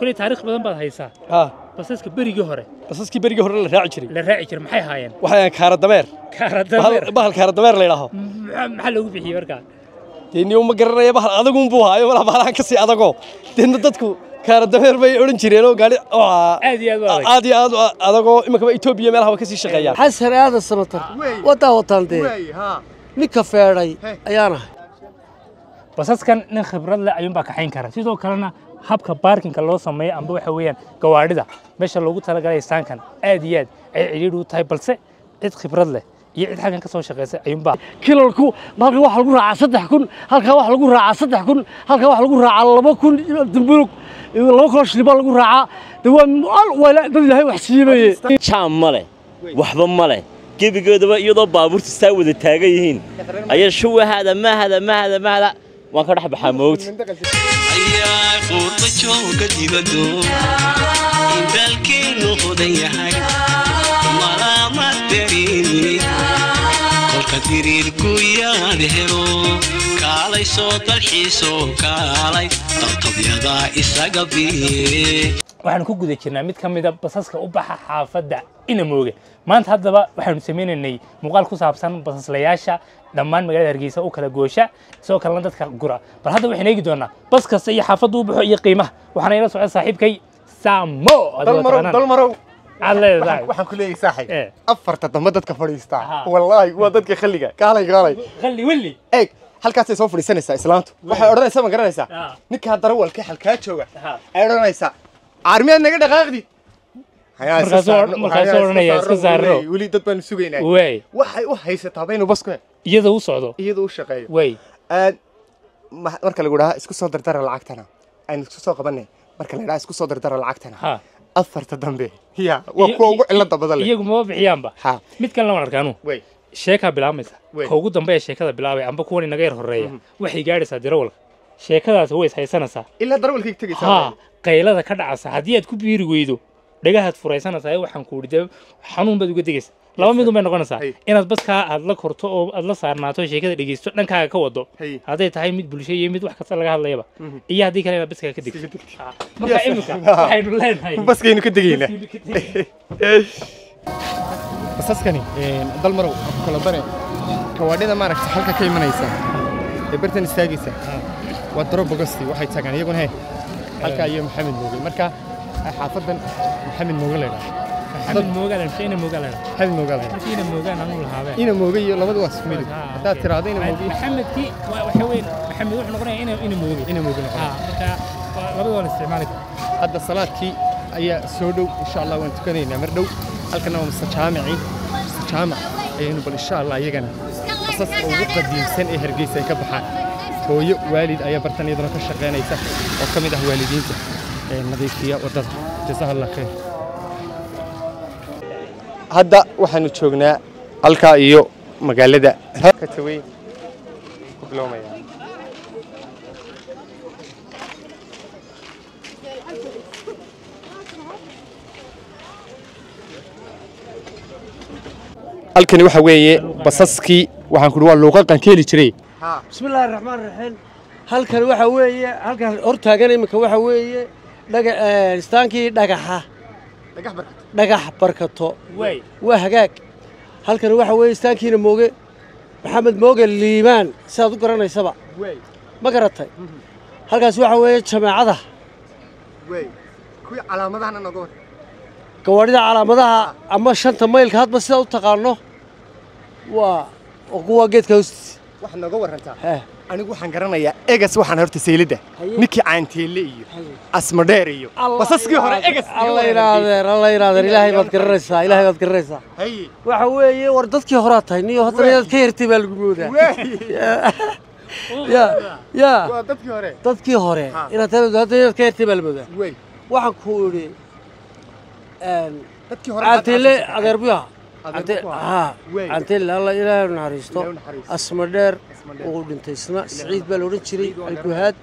كل تاريخ بدن بعد هيسا. آه. بس اسك بري جهره بس اسك بري جهره للرعي كري للرعي كري محي هاين وهاي كهار الدمير كهار الدمير بحال كهار الدمير ليه راه محل وقف هي بركان يوم مقرر يا بحال هذا قوم بوها يوم بحال هذا كسي هذا قو تين ضدكو كهار الدمير بي أورن كري لو قال آه أدي هذا أدي هذا هذا قو إما كبا إثيوبيا مالها وكسي شقيا إيه. حسر هذا السمتر وتا وطن دي وي راي أيانا. بس اسكن نخبر الله أيوم بكحين كره سيدو كرنا habka baarkinka loo sameeyo amba waxa weeyaan gawaadhida meesha loogu talagalay saankan aad iyo aad ay cidhiidhi u tahay balse cid khibrad leh iyo cid halkan ka soo shaqaysay ayuunbaa kilalku halkan waxa lagu raacaa saddex kun halkan waxa lagu raacaa saddex kun halkan waxa lagu raacaa laba kun dambulug laba kun shilin baa lagu raacaa de waa dad ilaahay wax siibaye jaam ma leh waxba ma leh. Gebigoodaba iyadoo baabuurta saa wada taagan yihiin. Ayaa shuwahada mahada mahada mahada waan ka dhex baxaa mowd diriirku yaadhero kaalay soo dalxiiso kaalay taqtabyada isaga biye waxaanu ku guda jirnaa mid ka mida basaska u baxa xaafadda inamooge maanta haddaba waxaanu sameynaynay muuqaal ku saabsan basaslayaasha dhammaan magaalada hargeysa u kala goosha isagoo kalena dadka gura. Bal hadda waxaan eegi doonaa bas kasta iyo xaafaddu u baxo iyo qiimaha. Waxaana ila socda saaxiibkay samo. Dalmarow aad leedahay. Waxaan ku leeyahay saaxib Eh. afarta dambe dadka fadhiista. Aha. wallaahi waa dadka xilliga. Kaalay kaalay. Khalli welli eeg halkaasay soo fadhiisanaysaa islaantu. Waxay odhanaysaa ma garanaysaa? Ah. ninkaa darawalka halkaa jooga. Ay odhanaysaa caarmiyaad naga dhaqaaqdi Markaasuu- odhanaya, iska saarno, weli- dad baanu sugaynaa wey waxay u haysataaba inuu basku iyada u socdo iyada u shaqeeyo aad ma- marka lagu dhahaa isku soo dardara lacagtana aynu isku soo qabanay marka la dhahaa isku soo dardara lacagtana afarta dambe. Ya waa kuwa ugu cilada badan iyagu maba bixiyaanba mid kalena waan arkaanu sheekaa bilaabmaysa ka ugu dambeeya sheekada bilaabay amba kuwan inaga yar horreeya waxay gaadhaysaa dirawalka sheekadaas way is haysanaysaa ilaa darawalkay tegaysaa haa qaylada ka dhacasa haddii aad ku biiri weydo dhagahaad furaysanaysaa waxaan ku idhi dee xanuun baad uga degaysa. Laba midun bay noqonaysaa. Inaad baskaa aad la korto oo aad la saarnaato sheekada dhegeysto dhankaaga ka wado. Hadday tahay mid bulsho iyo mid wax kasta laga hadlayaba iyo haddii kale inaad baskaa ka degto Ah, marka Yes. imika Ah. waxaynu leenahay. Baskaynu ka degaynaa Baskaynu ka tegaynaa. basaskani dalmarow kala bare. Kawaadhida maaragta halka ka imanaysa. Ee bartan istaagaysa. Waa daro bogosti waxay tagaan iyaguna he halka iyo maxamed mooge marka xaafadan maxamed mooge la yidhaha maxamed moogalan ina moogalan maxamed mooge la yidhaha ina moogaan anu lahaabeen ina mooge iyo labadu waa isku Ah, haddaad okay. tiraahdo ina mooge maxamedkii waa- waxa weyn maxamed wuxuu noqonayaa ina ina mooge ina la Ah, marka labada waa la isticmaali karaa hadda salaadkii ayaa soo dhow insha allah waan tukanaynaa mar dhow halkana waa mase jaamicii mase jaamac ayaynu bal insha allah iyagana basaska ugu qadiimsan ee hargeysa ay ka baxaan hooyo waalid ayaa bartan iyaduna ka shaqaynaysa oo ka mid ah waalidiinta ee nadiifiya waddada jazaha allah khayr. Hadda waxaanu joognaa halkaa iyo magaalada. Katawey ku biloomaya halkani waxa weeye basaskii waxaan ku waa luuqaqan ka heli jiray bismillaahi raxmaan raxiim halkan waxa weeye halkan hortaagan iminka waxa weeye dhaga istaankii dhagaxa. Dhagax barkato. Waa hagaag. Halkan waxa weeye istaankiina mooge maxamed mooge liibaan sidaad u garanaysaba. Ma garatay? Halkaas waxa weeye jameecada. Gawaadhida calaamadaha ama shanta maylka hadba sidaa u taqaano waa waa kuwa geedka hoostiisa waxaad nooga warantaa anigu waxaan garanayaa egas waxaan horta saylidda Haye. ninkii caanteelle iyo asmadheer iyo basaskii hore egas alla yidhaahdeen alla yidhaahdeen ilaahay baad garanaysaa ilaahay baad garanaysaa waxa weeye war dadkii horaa tahay niyo haddana inaad ka yartay baa lagu moodaa ya ya dadkii hore dadkii hore inaad haddana inaad ka yartay baa la moodaa waxaan ku idhi caanteele adeer buya Alla ilaahay naxariisto naxariisto. asma dheer wuu dhintay isna siciid baa la odhan jiray alguhaad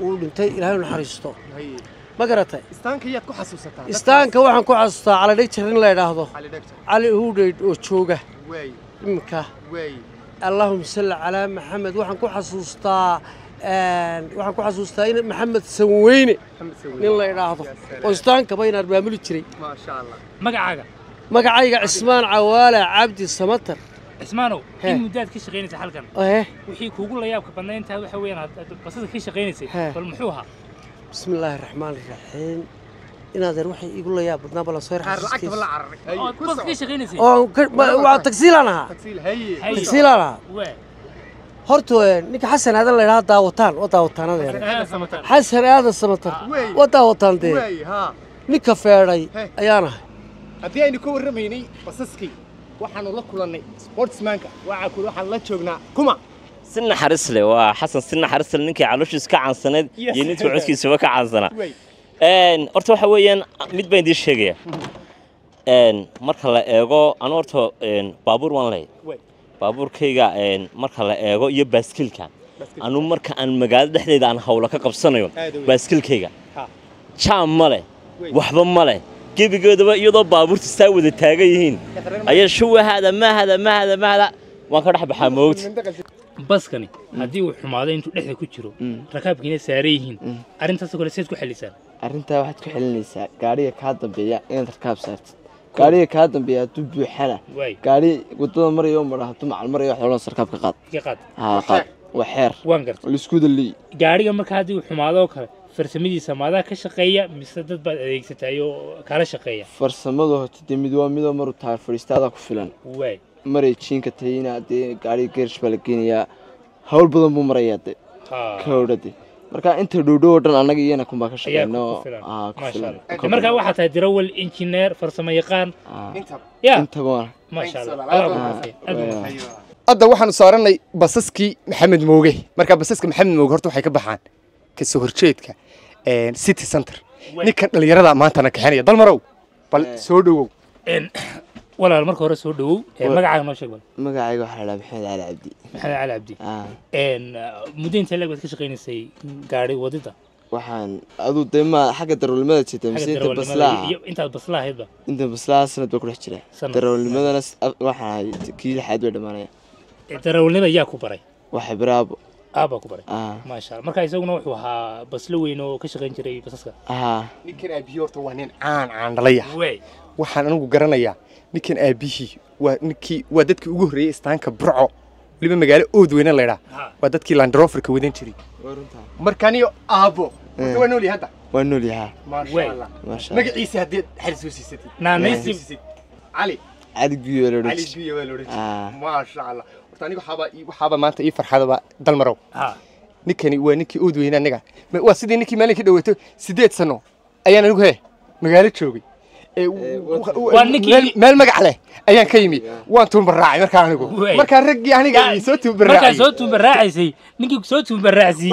wuu dhintay ilaahay u naxariisto haye ma garatay istaanka yaad ku xasuusataa istaanka waxaan ku xasuustaa cali dhegjar in la idhaahdo cali dhegta cali huudhaydh oo jooga wey iminka wey allahuma salli calaa maxamed waxaan ku xasuustaa waxaan ku xasuustaa in maxamed sanweyne nin la idhaahdo oo istaanka baynaan maamuli jiray magacaaga مقعيق عثمان عوالة عبد السمتر عثمانو إن مداد كيش غينت وحيك وقول كوجل يا أبوك بنا أنت هوي حوينا بس هذا كيش غينت فالمحوها بسم الله الرحمن الرحيم إن هذا روحي يقول له يا بدنا بلا صير حس كيس أكتب الله عربي بس كيش غينت أو كر ما هو تكسيل أنا تكسيل هي تكسيل أنا هرتوا نك حسن هذا اللي هذا وطن وطن وطن هذا يعني حسن هذا السمتر وطن وطن ده نك فيري أيانا haddii aynu ka warramaynay basaskii waxaanu la kulannay sportsmanka. Waxaa waxaan la joognaa kuma. Si naxariis leh waa xasan si naxariis leh ninkii calooshiisa ka caansaneed Yes. iyo ninka codkiisaba ka caansanaa. Horta waxa weeyaan mid baan idiin sheegaya. Een, marka la eego anu horta baabuur waan Wey. baabuurkayga marka la eego iyo baaskilka anu marka aan magaalada dhexdeeda aan hawlo ka qabsanayo baaskilkayga jaam ma leh. Waxba ma leh gebigoodaba iyadoo baabuurta saa wada taagan yihiin ayaa shuwahaada mahada mahada mahada waan ka dhex baxaa moogta baskani haddii uu xumaado intuu dhexda ku jiro rakaabkiina saaran yihiin arrintaasoo kale seed ku xalisaan arrintaa waxaad ku xelinaysaa gaadhiga kaa dambeeya inaad rakaab saartid gaadhiga kaa dambeeya hadduu buuxana gaadhi wadada maraya oo madha hadduu macal maraya wax loodhan sarkaab ka qaad iga qaad waa xeer waan garta oo laisku daliy gaariga marka haddii uu xumaado oo kale farsamadiisa maadaa ka shaqeeya mise dad baad adeegsatay oo kala shaqeeya. Farsamada horta dee mid waa midoo maru tahay fadhiistaadaa ku filan. Waay maray jiinka tayina dee gaadhiga geerish baa la geenayaa hawl badan buu marayaa de Ha. ka howdhade marka inta dhowdhow oo dhan annaga iyana kunbaa ka shaqeyno markaa waxaa tahay dirawal injineer farsamo yaqaan. Intaba maasha allah. Hadda waxaanu saarannay basaskii maxamed mooge. Marka basaska maxamed mooge horta waxay ka baxaan. Ka soo horjeedka city center. Ninkan dhallinyarada maantana kaxenaya dalmarow bal soo dhowow Een, walaal marka hore soo dhawow. Ee, magacaaga noo sheeg bal magacayga waxaa la maxamed cali cabdi. Maxamed cali cabdi. Een, muddo intee leeg baad ka shaqaynaysay gaari wadida? Waxaan aduu dee ma xagga darawalnimada jirta mise inta iyo intaad baslaha ahaydba inta baslaha sanad baa ku dhex jira Sanad. darawalnimadana waxaan ahay kii lixaad bay dhammaanaya. Darawalnimada yaa ku baray? Waxay baraabo aabaa ku baray. Aa maasha allah marka isaguna wuxuu ahaa baslo weyn oo ka shaqayn jiray basaska. Aa ninkan aabihii horta waa nin caan caan dhalaya. Waay waxaan anigu garanayaa ninkan aabihii waa ninkii waa dadkii ugu horreeyey istaanka burco. Weliba magaalo ood weyne laydhaa Ha. waa dadkii landroferka wadan jiray. Markaniyo aabbo horta waa noolyahay hadda. Waa nool yahaa magaciisa haddii xaris soo siisatid. Naanaysi cali cali guyo waa la odhan jiray maasha allah aniga waxaaba maanta ii farxadaba dalmarow. Ha. Ninkani waa ninkii ood weyne aniga. Waa sidii ninkii maalin ka dhaweeto sideed sano ayaan anigu he magaalo joogay. Waa ninkii- meel- magac leh ayaan ka yimi. Waan tuunbaraacay markaa anigu. Markaa raggii aniga ii soo tuunbaraacaysay ninkii soo tuunbaraacsiiyey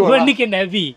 Waa ninka aabii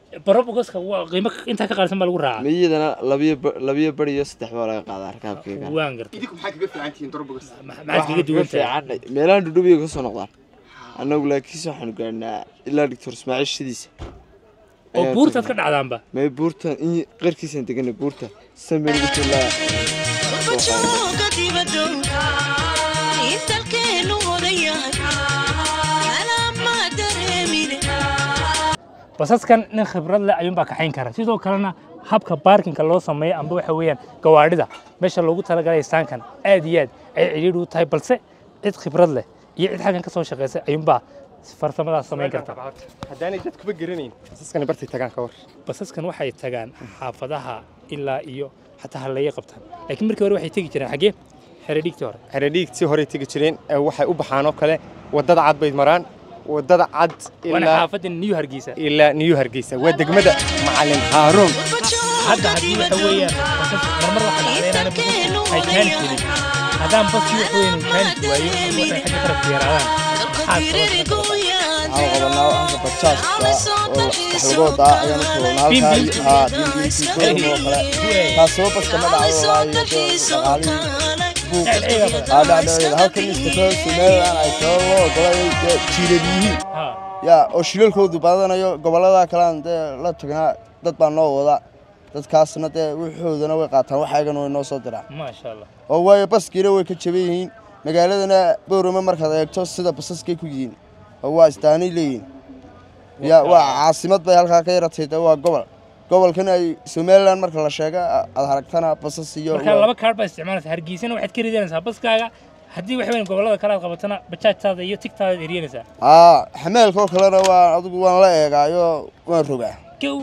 barobogaska waa qiimo intaa ka qaalisan baa lagu raacaa. Miyadana labiyo labiyo badh iyo saddex baa laga qaadaa rakaabkayga waan gartay. Idinku maxaa kaga fiican tihiin dorbogas Ma- maxaad kaga duwan tahay? fiican meelahan dhudhubiya ka soo noqdaan. Annagu laakiinse waxaanu gaadhnaa ilaa doctor ismaaciil shidiisa oo buurtaad ka dhacdaanba. May buurtan in qarkiisaan deganay buurta. Sameynugutilaa basaskan nin khibrad leh ayuunbaa kaxayn kara sidoo kalena habka baarkinka loo sameeyo amba waxa weeyaan gawaadhida meesha loogu talagalay istaankan aad iyo aad ay cidhiidhi u tahay balse cid khibrad leh iyo cid xaggan ka soo shaqaysay ayuunbaa farsamadaas samayn karta haddaanay dadkuba garanayn basaskani bartay tagaan ka war basaskan waxay tagaan xaafadaha ilaa iyo xataa halleeya qabtaan laakiin markii hore waxay tegi jireen xaggee xeredhigtii hore xeredhiigtii horey tegi jireen ee waxay u baxaan oo kale waddada cad bay maraan waddada cad waana ilaa xaafadda new hargeysa ilaa new hargeysa waa degmada macalin haaruun hadda haddii waxa weeyaan basas marmar waxaa dhacda inaanay basasku ay kaanis helin haddaan baskii waxa weeyaan uu kaanis waayo ama waxay xagga qarabka yaraadaan maxaa sababa waxaan qabanaa halka bajaajka oo wax lagu wadaa ayaan u tuurnaa Bim, halkaa bim. haa bimbiintii oo kale taasoo baska ma dhacdo walaahi dee halkan istakoo somalilan ay sabab loo ogolay dee jiilad yihiin Ha. yaa oo shilalkoodu badanayo gobollada kalean dee la tagnaa dad baa noo wada dadkaasna dee wuxoodana way qaataan waxaygana way noo soo diraan allah oo waayo baskiina way ka jaban yihiin magaaladana boorame markaad eegto sida basaskay ku yihiin oo waa istaanay leeyihiin ya waa caasimad bay halkaa ka yaratay dee waa gobol gobolkan ay somalilan marka la sheega aad aragtana basas iyo marka laba kaadh baa isticmaalaysa hargeysana waxaad ka ridanaysaa baskaaga haddii waxa weyn gobollada kale aad qabatana bajaajtaada iyo tigtaada aad eryanaysaa aa xameelkoo kalena waa adigu waan la eegaayo waan rogaa gow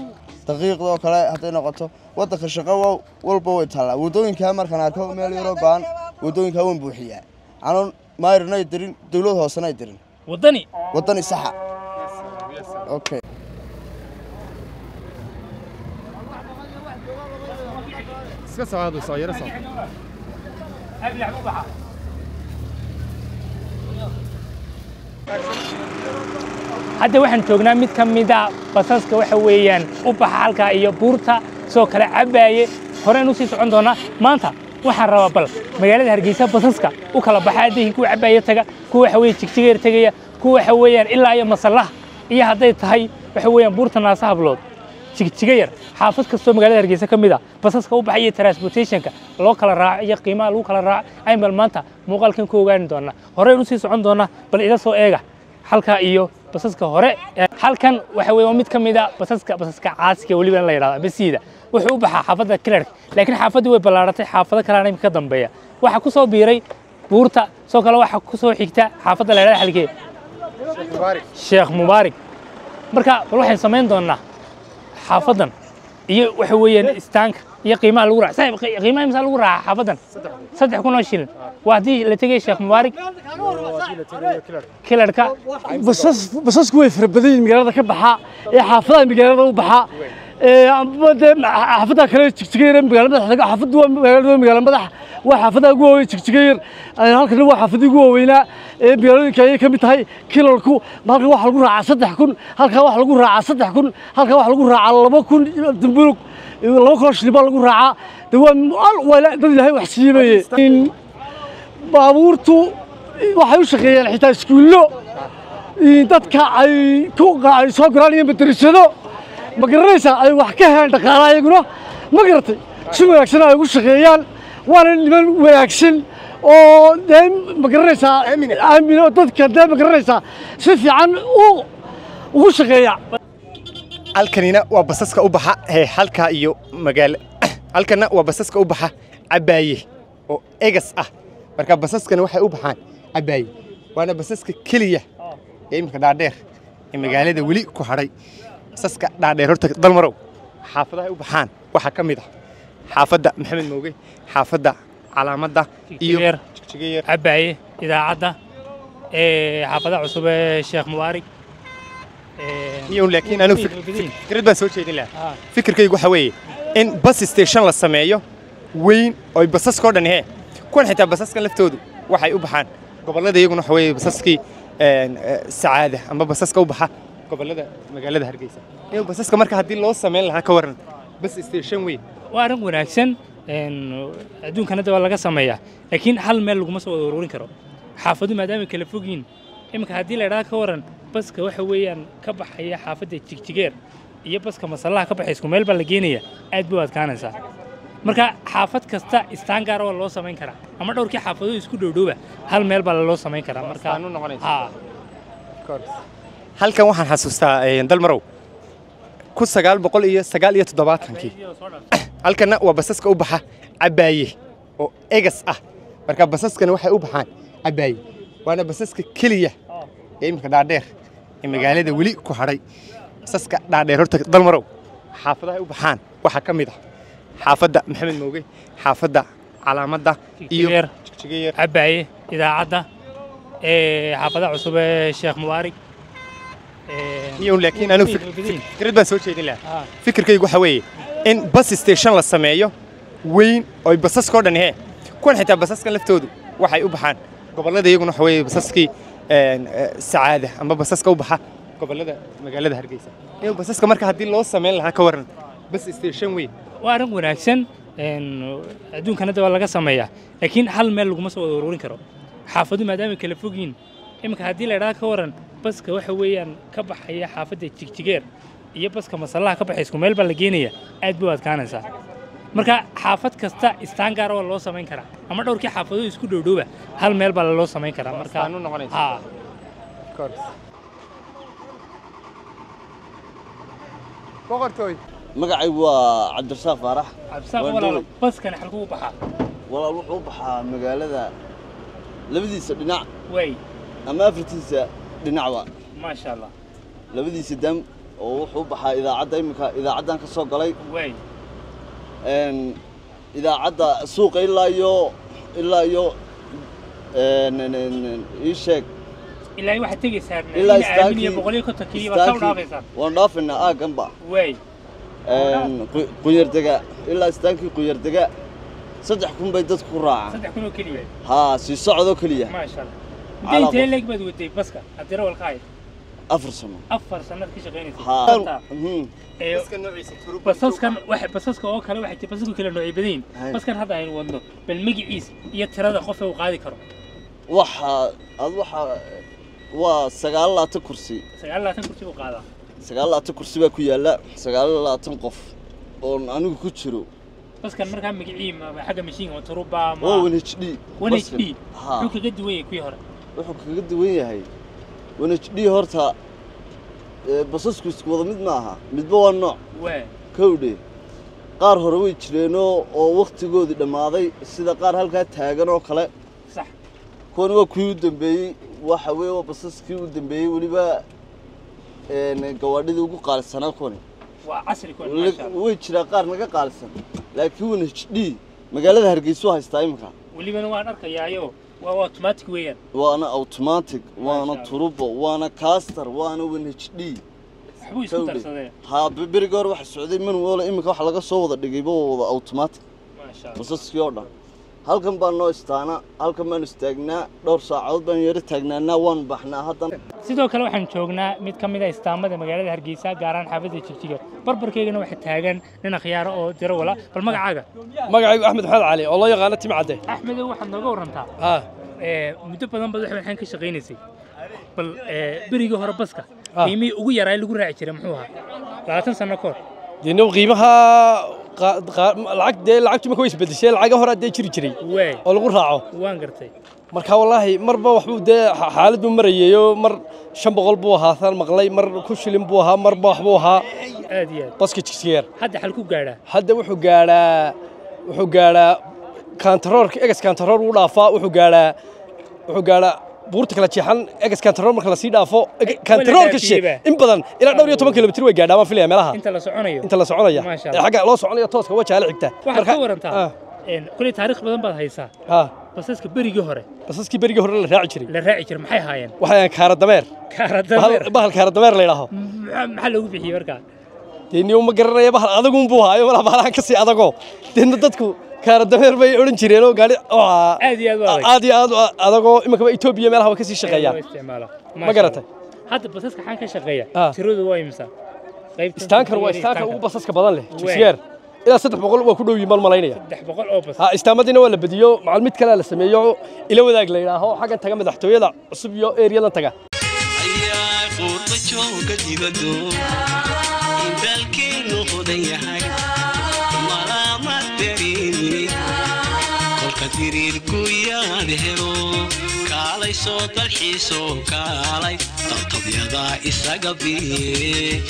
daqiiqdoo kale hadday noqoto waddanka shaqo wa- walba way taallaa waddooyinkaa markaan arko meel yaroo go-an waddooyinkaa waan buuxiyaa anuun maarinay dirin dowlad hoosenay dirin waddani waddani saxa okay yaro soo hadda waxaan joognaa mid ka mida basaska waxa weeyaan u baxa halkaa iyo buurta soo kale cabaaye horeen usii socon doonaa maanta waxaan rabaa bal magaalada hargeysa basaska u kala baxa hadday kuwa cabaaye taga kuwa waxa weeye jigjigeer tegaya kuwa waxa weeyaan ilaa iyo masallaha iyo hadday tahay waxa weeyaan buurta naasa hablood jigjiga yar xaafad kastoo magaalada hargeysa ka mid a basaska u baxaya transportationka loo kala raaco iyo qiimaha lagu kala raaco ayn bal maanta muuqaalkan ku ogaani doonaa horeen usii socon doonaa bal ila soo eega halkaa iyo basaska hore ee- halkan waxa weeye waa mid ka mid a basaska basaska caasiga weliba la yidhahda basiida wuxuu u baxaa xaafadda kilarka laakiin xaafaddii way ballaaratay xaafado kalena imika ka dambeeya waxaa ku soo biiray buurta soo kale waxaa ku soo xigta xaafadda la yidhahda xalkee sheekh mubaarak marka bal waxaan samayn doonaa حافظاً. إيه، يي وحويين استانك. يي قيمة الورع سايب قيمة مثلا الورع حافظاً. صدق كنا شيل وهذه اللي تيجي الشيخ مبارك. كيلر كا. بسوس بسوس كويفر بدين مقرضة كبحة. يا حافظاً مقرضة وبحة. Xaafadaha kale jigjigeer magaalada madaxda xaafadu waa magaalada magaalo madax waa xaafadaha ugu waaweyn jigjigeer halkana waa xaafadii ugu waaweynaa. Ee magaalooyinka ayay ka mid tahay. Kilalku halkan waxa lagu raacaa saddex kun halkan waxa lagu raacaa saddex kun halkan waxa lagu raacaa laba kun dambulug laba kun oo shilin baa lagu raacaa. De waa waa dad ilaahay wax siibaye baabuurtu waxay u shaqeeyaan xitaa iskuullo. Dadka ay ku soo garaanayeen madrasado ma garanaysaa ay wax ka helaan dhaqaala ayaguna ma garatay si wanaagsan ay ugu shaqeeyaan waana niman wanaagsan oo dee ma garanaysaa aamin oo dadka dee ma garanaysaa si fiican u ugu shaqeeya. Halkanina waa basaska u baxa ee halka iyo magaalo halkana waa basaska u baxa cabaaye oo egas ah. Marka basaskana waxay u baxaan cabaaye waana basaska keliya. Ee iminka dhaadheer ee magaalada weli ku hadhay سسك دادرت دلمرو حافظة وبحان وحكم ده حافظة محمد موجي حافظة على مدة كبير كبير عبعي إذا عدا حافظة عصبة الشيخ مبارك يقول لكن أنا فكر فكر بس هو شيء لا فكر كي يقول حوي إن بس استيشن للسمايو وين أو بس سكور ده نهاية كون حتى بس سكان لفتود وحي وبحان قبل لا ده يقول حوي بس سكي سعادة أما بس سكوا وبحان gobollada magaalada hargeysa iyo basaska marka haddii loo samayn lahaa ka waran bus station weyn waa arrin wanaagsan een, adduunkana de waa laga sameeyaa laakiin hal meel laguma soo wada ururin karo xaafadu maadaama kala fog yihiin iminka haddii la idhaha ka waran baska waxa weeyaan ka baxaya xaafadda jigjigeer iyo baska masallaha ka baxay isku meel baa la geenaya aad bay u adkaanaysaa marka xaafad kasta istaan gaara waa loo samayn karaa ama dhowrkii xaafadood isku dhowdhowba hal meel baa loo samayn karaa marka هل كان واحد حسستا يندل مرو كل سجال بقول إيه سجال إيه تضابط هنكي هل كان نقوى بسسك أوبحة عباية أو إيجس أه بركا بسسك نوحة أوبحة عباية وأنا بسسك كلية إيه مكان دار إيه مجالي ده ولي كحري بسسك دار دير رتك دل مرو حافظة أوبحة وحكم ده حافظة محمد موجي حافظة على مدة كبير عباية إذا عدا حافظة عصبة الشيخ مبارك إيه، يقول لكن أنا آه. فكر فكرت بس هو شيء لا فكر كي يقول حوي. إن بس ستيشن للسمايو وين؟ أو بس سكور ده نهاية كون حتى بس سكان لفتود وحي أبحان. قبل هذا يقول حوي بس سكي سعادة. أما بس سكو بحا قبل هذا مجال هذا هرجيسة إيه بس سكو مركز هدي لوس سمايو لها كورن. بس ستيشن وين؟ وأرن وناكسن إن دون كنا ده والله كسمايا لكن حل مال لقمة سو ضروري كرو. حافظوا ما دام يكلفوا جين إمك هدي لراك كورن. Baska waxa weeyaan ka baxaya xaafadda jigjigeer iyo baska masallaha ka baxay isku meel baa la geenaya aad bay u adkaanaysaa marka xaafad kasta istaan gaara waa loo samayn karaa ama dhowrkii xaafadood isku dhowdhowba hal meel baa loo samayn karaa marka Istaan u noqonaysa. haa Of course. boqortooy magacaygu waa cabdirasaaq faarax cabsaaq Waan walaalo dhowey. baskani xalkuu u baxaa walaal wuxuu u baxaa magaalada labadiisa dhinac way ama afartiisa dhinacba. Maasha allah labadiisa daam oo wuxuu baxaa idaacadda iminka idaacaddan ka soo galay. Idaacadda suuqa ilaa iyo ilaa iyo ii sheeg. Waan dhaafaynaa aagganba qunyardega ilaa istaankii qunyardega saddex kun bay dadku ku raacaan. Haa sii socodoo keliya. Haa mhm. basaskan waxa basaska oo kale waxay tahay basasku kala noocyo badan yihiin Hay. baskan hadda aynu wadno bal magaciisa iyo tirada qof uu qaadi karo waxa ad waxa waa sagaal labaatan kursi sagaal labaatan kursi buu qaadaa sagaal labaatan kursi baa ku yaalla sagaal labaatan qof oon anigu ku jiro baskan markaa magacii ma ma xagga mashiinka ma turuba ma waa wan h d wan h d haa wuxuu kaga duwan yahay kuwii hore wuxuu kaga duwan yahay h d horta basasku isku wada mid maaha midba waa nooc. Kowdhe qaar hore way jireenoo oo wakhtigoodii dhammaaday sida qaar halkaa taagan oo kale. Sax. Kuwan waa kuwii u dambeeyey waxa weeye waa basaskii u dambeeyey weliba gawaadhidii ugu qaalisanaa kuwani way jiraa qaar naga qaalisan laakiin d magaalada hargeysa u haystaa iminka وأنا أوتوماتيك وأنا تروبو وأنا كاستر وأنا وين اتش دي ها ببرجر واحد سعودي من ولا أمك واحد لقى صوت دقيبه أوتوماتيك. ما شاء الله. بس halkan baan noo istaana halkan baan istaagnaa dhowr saacadood baan yaro taagnaanaa waan baxnaa haddana sidoo kale waxaan joognaa mid ka mid ah istaamada magaalada hargeysa gaar ahaan xaafadda jigjiga barbarkaygana waxaa taagan nin akhyaaro oo diro wala bal magacaaga magacaygu axmed maxamed cali oo loo yaqaano tim cadde axmedow waxaad nooga warantaa muddo badan baad waxaan ka shaqaynaysay bal berigii hore baska Ah. qiimihii ugu yaraa lagu raaci jiray muxuu ahaa labaatan sano ka hor dee qiimaha العقد ده العقد ما كويس بدش يا العقد هرا ده شري شري وين الغرعة وين قرتي. مركها والله مر بوحبو ده حالة بمر يو مر شم بغلبو ها ثان مغلي مر كوش لمبو ها مر بوحبو ها أدي بس كتير حد حلكو قاعدة. حد وحو قاعدة وحو قاعدة. كان ترور إيش كان ترور ولا فا وحو قاعدة. وحو قاعدة بورتك لاتشيحان إكس كنترول مركز لسيدا فو كنترول كشي ان بدن إلى دوري يوتوبان كيلو بتروي قاعد اما فيليا ملاها انت لسعوني انت لسعوني ما شاء الله حقا لو سعوني يا توسك وجه هالعقدة واحد كور انت ان كل تاريخ بدن بعد هيسا ها بس اسك بري جوهره بس اسك بري جوهره للراعي جري للراعي جري محي هاين وحي هاين كهارة دمير كهارة دمير بحل كهارة دمير ليلا هو محل هو بيحي بركا دين يوم مقرر يا بحل اذا قوم بوها يوم لا بحل هاكسي اذا قو دين ددتكو kaara dameer bay odhan jireenoo gaari oo ah, aad iyo aad adagoo iminkaba etoobiya meelaha way ka sii shaqeeyaan ma garatay? Hadda basaska xaan ka shaqeeya. Ah. tiradu waa imisa? Qaybta istaankan waa istaanka ugu basaska badan leh jigsigeer ilaa saddex boqol waa ku dhow yihiin mal malaynaya. Ha istaamadiina waa la bediyo macal mid kale la sameeyo ila wadaag la yidhaaho xaggan taga madaxtooyada cusub iyo eeriyadan taga. Ayaa quurba jooga dibaddo indaalkeennu hodan yahay kolka diriirku yaad helo kaalay soo dalxiisoo kaalay dalqabyada isaga biye